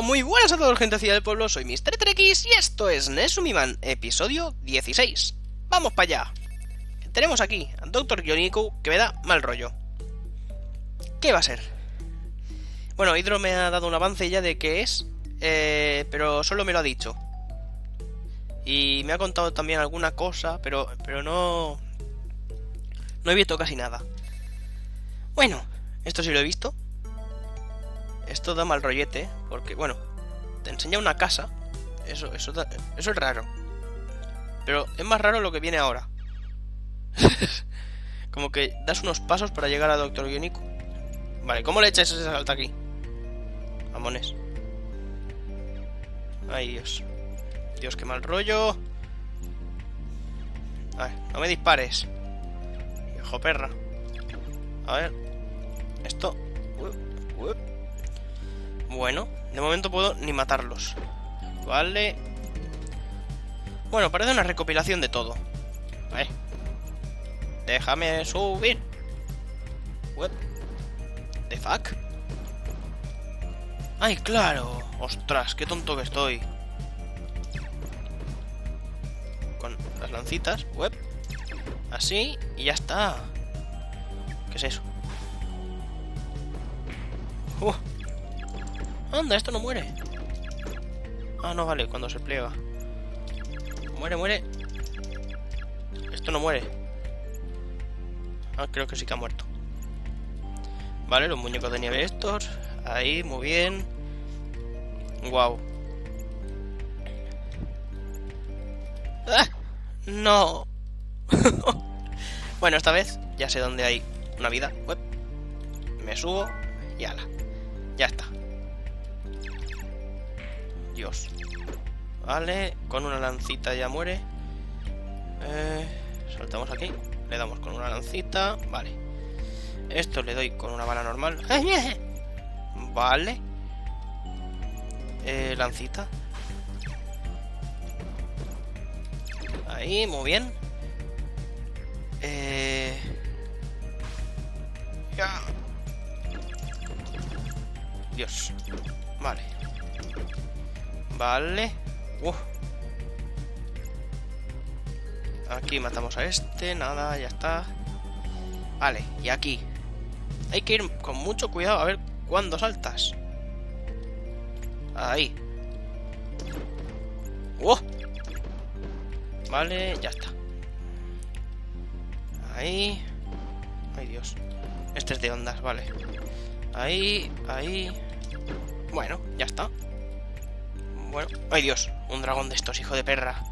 Muy buenas a todos, gente del pueblo. Soy Mr. Trekis y esto es Nesumiman, episodio 16. Vamos para allá. Tenemos aquí a Dr. Yoniku que me da mal rollo. ¿Qué va a ser? Bueno, Hydro me ha dado un avance ya de qué es, eh, pero solo me lo ha dicho. Y me ha contado también alguna cosa, pero, pero no... No he visto casi nada. Bueno, esto sí lo he visto. Esto da mal rollete, porque, bueno, te enseña una casa. Eso, eso, eso es raro. Pero es más raro lo que viene ahora. Como que das unos pasos para llegar a Doctor Yoniku. Vale, ¿cómo le echas ese salto aquí? Mamones. Ay, Dios. Dios, qué mal rollo. A ver, no me dispares. Hijo perra. A ver. Esto. Bueno, de momento puedo ni matarlos. Vale. Bueno, parece una recopilación de todo. Vale. Déjame subir. What? ¿The fuck? ¡Ay, claro! ¡Ostras, qué tonto que estoy! Con las lancitas, web. Así, y ya está. ¿Qué es eso? Uh. Anda, esto no muere. Ah, no, vale, cuando se pliega. Muere, muere. Esto no muere. Ah, creo que sí que ha muerto. Vale, los muñecos de nieve estos. Ahí, muy bien. Wow. ¡Ah! No. bueno, esta vez ya sé dónde hay una vida. Me subo y ala. Ya está. Dios. Vale, con una lancita ya muere. Eh, saltamos aquí. Le damos con una lancita. Vale. Esto le doy con una bala normal. Vale. Eh, lancita. Ahí, muy bien. Eh... Ya. Dios. Vale. Vale. Aquí matamos a este. Nada, ya está. Vale, y aquí. Hay que ir con mucho cuidado a ver cuándo saltas. Ahí. ¡Oh! Vale, ya está. Ahí. Ay, Dios. Este es de ondas, vale. Ahí, ahí. Bueno, ya está. Bueno. ¡Ay, Dios! Un dragón de estos, hijo de perra.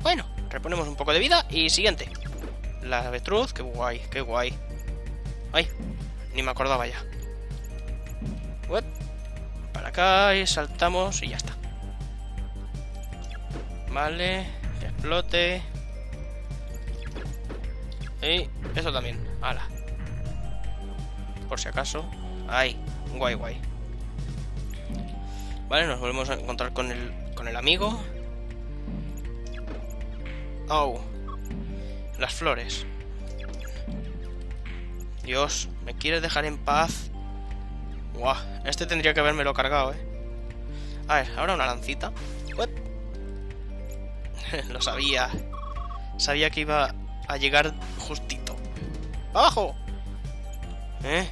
Bueno, reponemos un poco de vida y siguiente. La avetruz, qué guay, qué guay. ¡Ay! Ni me acordaba ya. Para acá y saltamos y ya está. Vale, explote. Y eso también. Ala. Por si acaso. Ahí, guay, guay. Vale, nos volvemos a encontrar con el, con el amigo. Oh. Las flores. Dios, ¿me quieres dejar en paz? Guau, este tendría que haberme lo cargado, eh. A ver, ahora una lancita. lo sabía. Sabía que iba a llegar justito. ¡Abajo! ¿Eh?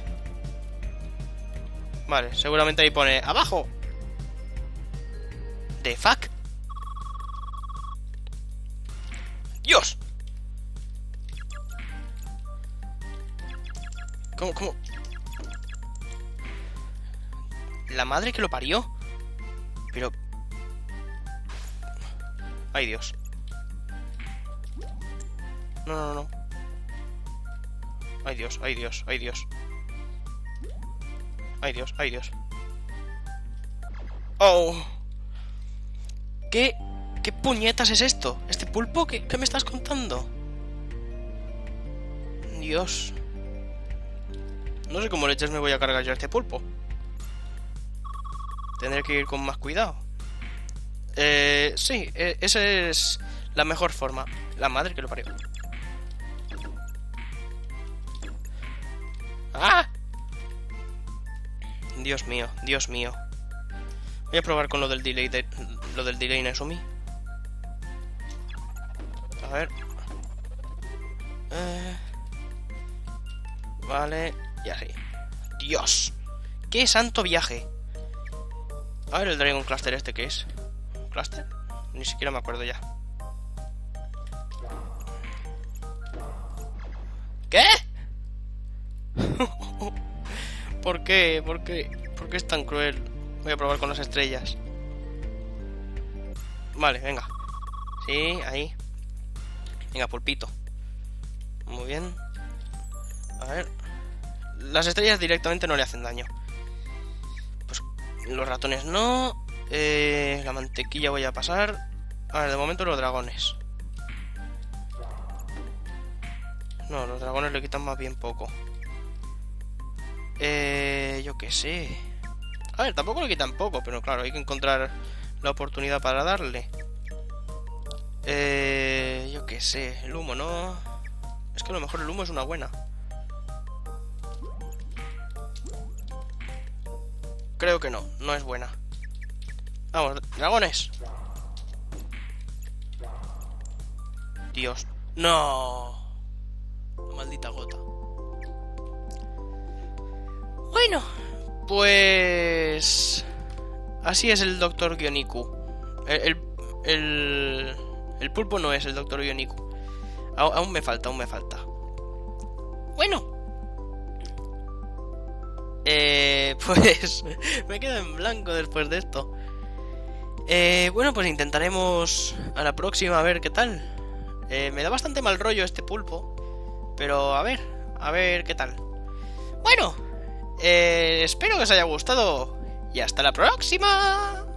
Vale, seguramente ahí pone ¡Abajo! ¿The fuck? ¡Dios! ¿Cómo, cómo? La madre que lo parió. Pero... Ay, Dios. No, no, no. Ay, Dios, ay, Dios, ay, Dios. Ay, Dios, ay, Dios. ¡Oh! ¿Qué, qué puñetas es esto? ¿Este pulpo? ¿Qué, qué me estás contando? Dios. No sé cómo leches me voy a cargar yo a este pulpo. Tendré que ir con más cuidado. Eh, sí, e, esa es la mejor forma. La madre que lo parió. ¡Ah! Dios mío, Dios mío. Voy a probar con lo del delay de, lo del delay Nesumi. A ver. Eh, vale, y así. Dios. ¡Qué santo viaje! A ver el Dragon Cluster este que es. ¿Cluster? Ni siquiera me acuerdo ya. ¿Qué? ¿Por qué? ¿Por qué? ¿Por qué es tan cruel? Voy a probar con las estrellas. Vale, venga. Sí, ahí. Venga, pulpito. Muy bien. A ver. Las estrellas directamente no le hacen daño. Pues los ratones no. Eh, la mantequilla voy a pasar. A ver, de momento los dragones. No, los dragones le quitan más bien poco. Eh, yo qué sé. A ver, tampoco le quitan poco, pero claro, hay que encontrar la oportunidad para darle. Eh, yo qué sé, el humo, ¿no? Es que a lo mejor el humo es una buena. Creo que no, no es buena. Vamos, dragones. Dios. No. Maldita gota. Bueno, pues... Así es el Doctor Gioniku. El, el, el, pulpo no es el Doctor Gioniku. aún me falta, aún me falta. Bueno. Eh, pues me quedo en blanco después de esto. Eh, bueno, pues intentaremos a la próxima a ver qué tal. Eh, me da bastante mal rollo este pulpo. Pero a ver, a ver qué tal. Bueno, eh, espero que os haya gustado y hasta la próxima.